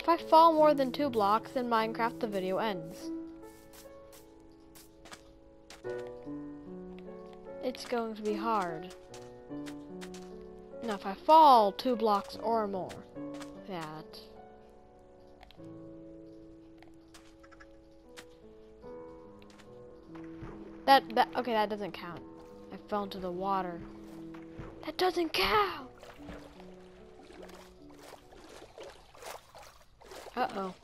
If I fall more than two blocks in Minecraft, the video ends. It's going to be hard. Now, if I fall two blocks or more, that. That, that, okay, that doesn't count. I fell into the water. That doesn't count! Uh-oh.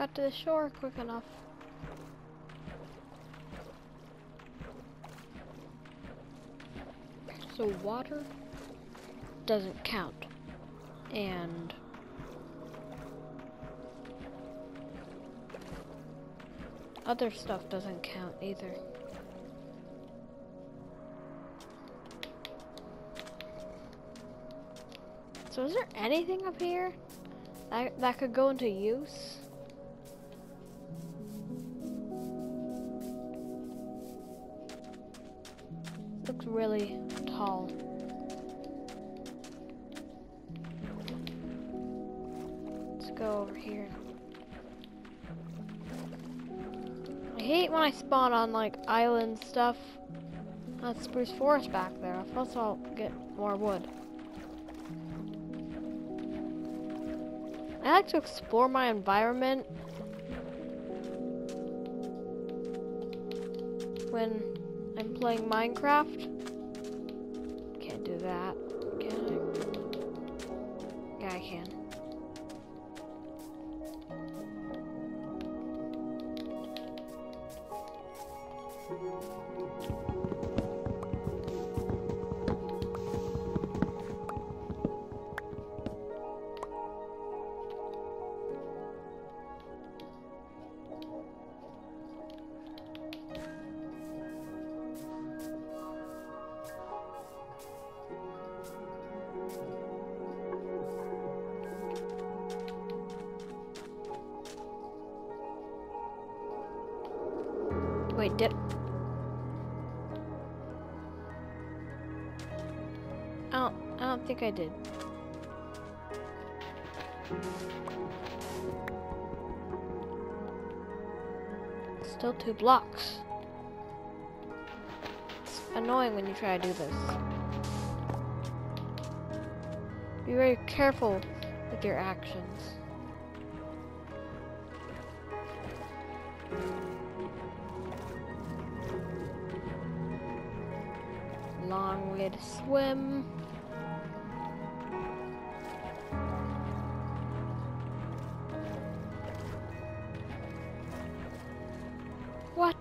Got to the shore quick enough. So water doesn't count. And other stuff doesn't count either. So is there anything up here that, that could go into use? Really tall. Let's go over here. I hate when I spawn on like island stuff. That's spruce forest back there. Plus I'll get more wood. I like to explore my environment when I'm playing Minecraft. Can't do that. Can I? Yeah, I can. Wait, did I don't I don't think I did. Still two blocks. It's annoying when you try to do this. Be very careful with your actions. Long way to swim. What?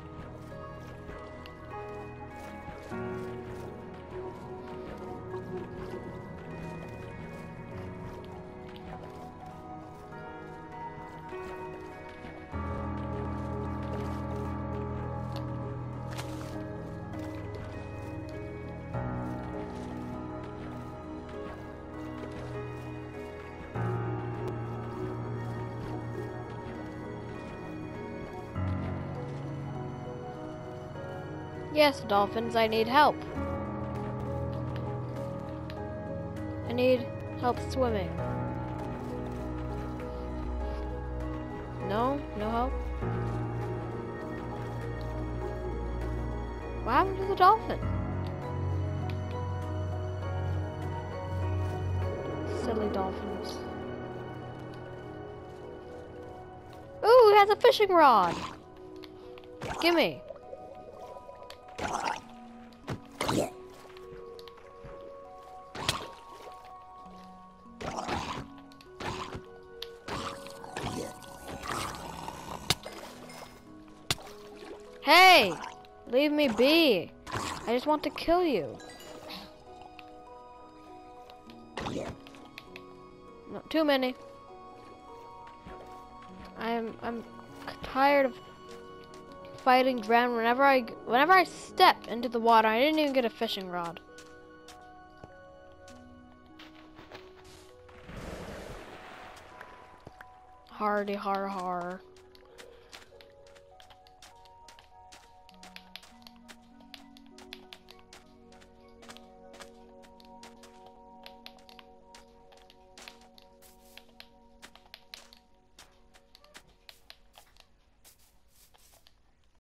Yes, dolphins, I need help. I need help swimming. No? No help? What happened to the dolphin? Silly dolphins. Ooh, it has a fishing rod! Gimme. Hey! Leave me be! I just want to kill you. Not too many. I'm I'm tired of fighting drown whenever I whenever I step into the water. I didn't even get a fishing rod. Hardy har har.